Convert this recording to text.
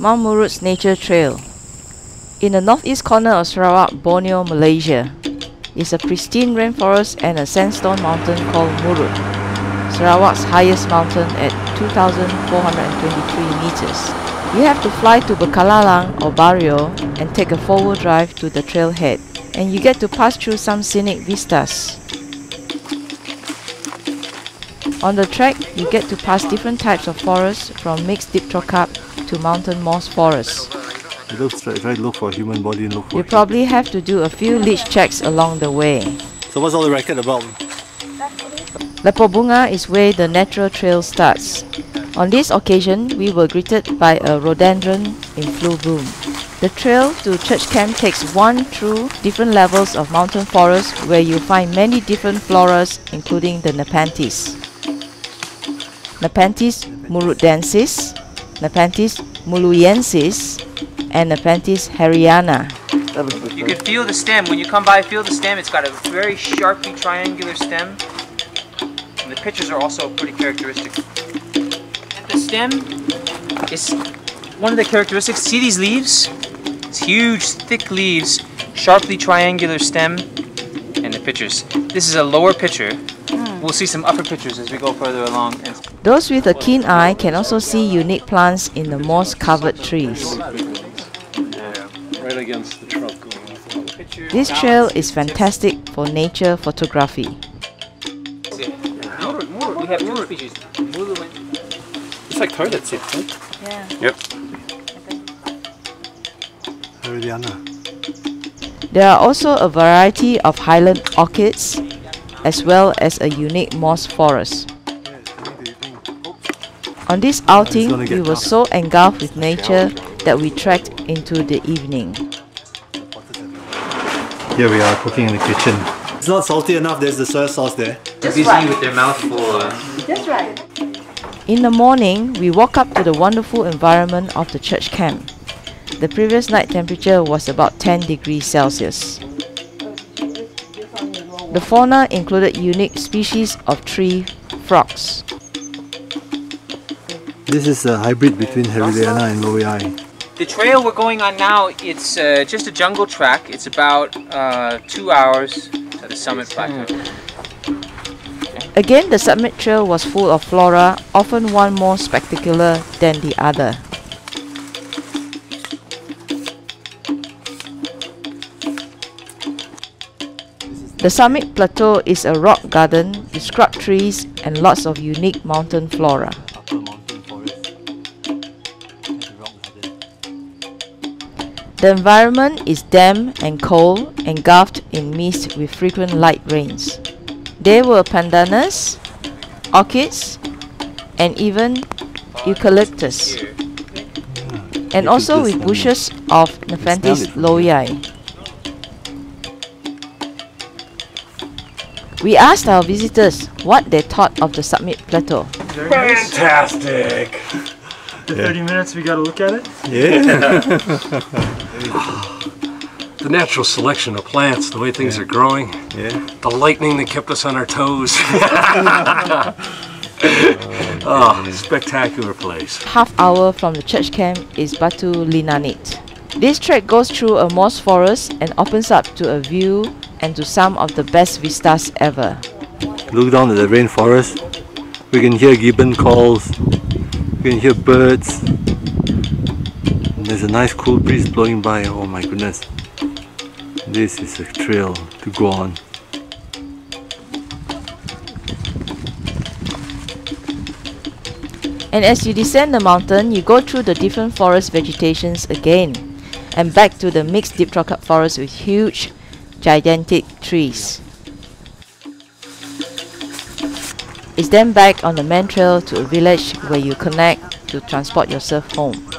Mount Murud's Nature Trail. In the northeast corner of Sarawak, Borneo, Malaysia, is a pristine rainforest and a sandstone mountain called Murut, Sarawak's highest mountain at 2,423 meters. You have to fly to Ba'kelalan or Bario and take a four-wheel drive to the trailhead, and you get to pass through some scenic vistas. On the track, you get to pass different types of forests from mixed dipterocarp to mountain moss forests. It looks like if I look for a human body, look for You probably have to do a few leech checks along the way. So what's all the racket about? Lepobunga is where the natural trail starts. On this occasion, we were greeted by a rhododendron in full bloom. The trail to church camp takes one through different levels of mountain forest where you find many different floras including the Nepenthes. Nepenthes murudensis, Nepenthes muluensis, and Nepenthes harryana. You can feel the stem. When you come by, feel the stem. It's got a very sharply triangular stem. And the pictures are also pretty characteristic. And the stem is one of the characteristics. See these leaves? It's huge, thick leaves, sharply triangular stem, and the pictures. This is a lower picture. Hmm. We'll see some upper pictures as we go further along. Those with a keen eye can also see unique plants in the moss-covered trees. Right against the trunk going off. pictures This trail is fantastic for nature photography. We have two species. Mulu It's like toilet seat, right? Yep. There are also a variety of highland orchids as well as a unique moss forest. On this outing, we were so engulfed with nature that we trekked into the evening. Here we are cooking in the kitchen. It's not salty enough, there's the soy sauce there. Busy with their mouth full. Uh, In the morning, we woke up to the wonderful environment of the church camp. The previous night temperature was about 10 degrees Celsius. The fauna included unique species of tree frogs. This is a hybrid between Herediana and Loei. The trail we're going on now, it's uh, just a jungle track. It's about uh, two hours to the summit plateau. Again, the summit trail was full of flora, often one more spectacular than the other. The summit plateau is a rock garden with scrub trees and lots of unique mountain flora. Upper mountain forest. And the rock garden. The environment is damp and cold, engulfed in mist with frequent light rains. There were pandanus, orchids, and even eucalyptus, and also with bushes of Nepenthes it We asked our visitors what they thought of the summit plateau. Fantastic! The 30 minutes we gotta look at it? Yeah. The natural selection of plants, the way things are growing, yeah. the lightning that kept us on our toes. oh, spectacular place. half hour from the church camp is Batu Linanit. This trek goes through a moss forest and opens up to a view and to some of the best vistas ever. Look down at the rainforest. We can hear gibbon calls. We can hear birds. And there's a nice cool breeze blowing by. Oh my goodness. This is a trail to go on. And as you descend the mountain, you go through the different forest vegetations again and back to the mixed deep dipterocarp forest with huge, gigantic trees. It's then back on the main trail to a village where you connect to transport yourself home.